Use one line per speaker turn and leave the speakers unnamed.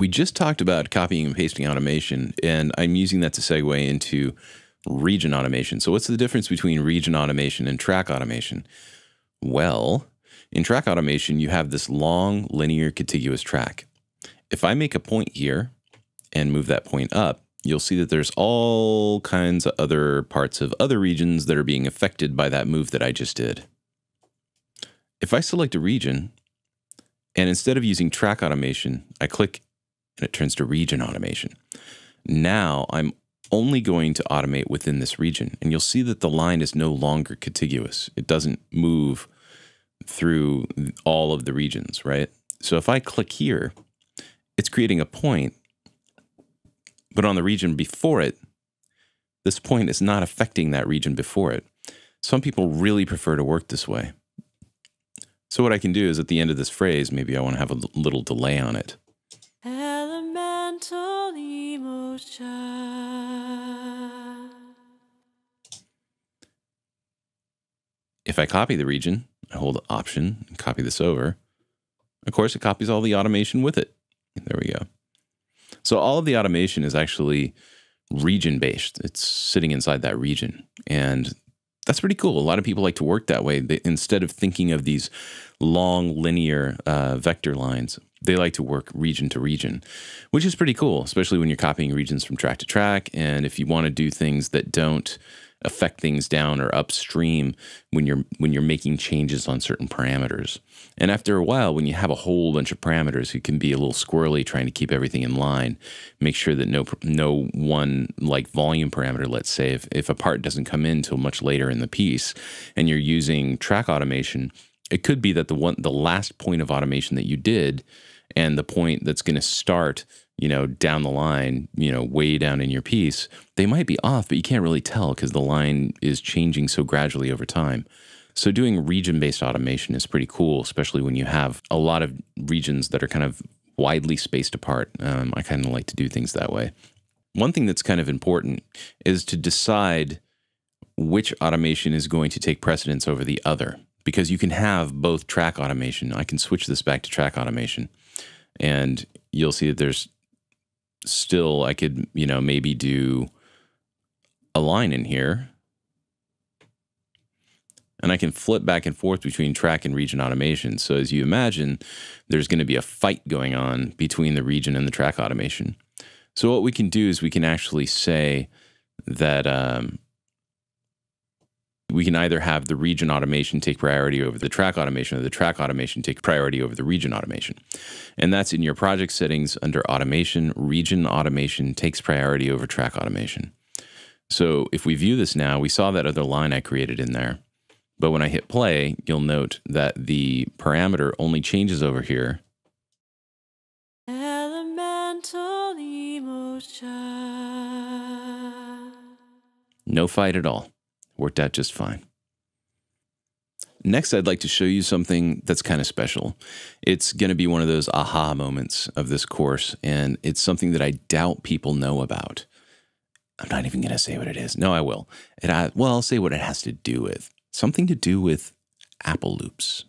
We just talked about copying and pasting automation, and I'm using that to segue into region automation. So, what's the difference between region automation and track automation? Well, in track automation, you have this long, linear, contiguous track. If I make a point here and move that point up, you'll see that there's all kinds of other parts of other regions that are being affected by that move that I just did. If I select a region, and instead of using track automation, I click and it turns to region automation. Now I'm only going to automate within this region, and you'll see that the line is no longer contiguous. It doesn't move through all of the regions, right? So if I click here, it's creating a point, but on the region before it, this point is not affecting that region before it. Some people really prefer to work this way. So what I can do is at the end of this phrase, maybe I want to have a little delay on it. If I copy the region, I hold Option and copy this over. Of course, it copies all the automation with it. There we go. So all of the automation is actually region based. It's sitting inside that region. And that's pretty cool. A lot of people like to work that way. They, instead of thinking of these long linear uh, vector lines, they like to work region to region, which is pretty cool, especially when you're copying regions from track to track. And if you want to do things that don't affect things down or upstream when you're when you're making changes on certain parameters. And after a while, when you have a whole bunch of parameters, it can be a little squirrely trying to keep everything in line. Make sure that no no one like volume parameter, let's say, if, if a part doesn't come in until much later in the piece, and you're using track automation, it could be that the one the last point of automation that you did and the point that's going to start you know, down the line, you know, way down in your piece, they might be off, but you can't really tell because the line is changing so gradually over time. So doing region-based automation is pretty cool, especially when you have a lot of regions that are kind of widely spaced apart. Um, I kind of like to do things that way. One thing that's kind of important is to decide which automation is going to take precedence over the other because you can have both track automation. I can switch this back to track automation and you'll see that there's still I could, you know, maybe do a line in here. And I can flip back and forth between track and region automation. So as you imagine, there's going to be a fight going on between the region and the track automation. So what we can do is we can actually say that um, we can either have the region automation take priority over the track automation or the track automation take priority over the region automation. And that's in your project settings under automation, region automation takes priority over track automation. So if we view this now, we saw that other line I created in there. But when I hit play, you'll note that the parameter only changes over here. Elemental emotion. No fight at all. Worked out just fine. Next, I'd like to show you something that's kind of special. It's going to be one of those aha moments of this course, and it's something that I doubt people know about. I'm not even going to say what it is. No, I will. It, I, well, I'll say what it has to do with. Something to do with Apple loops.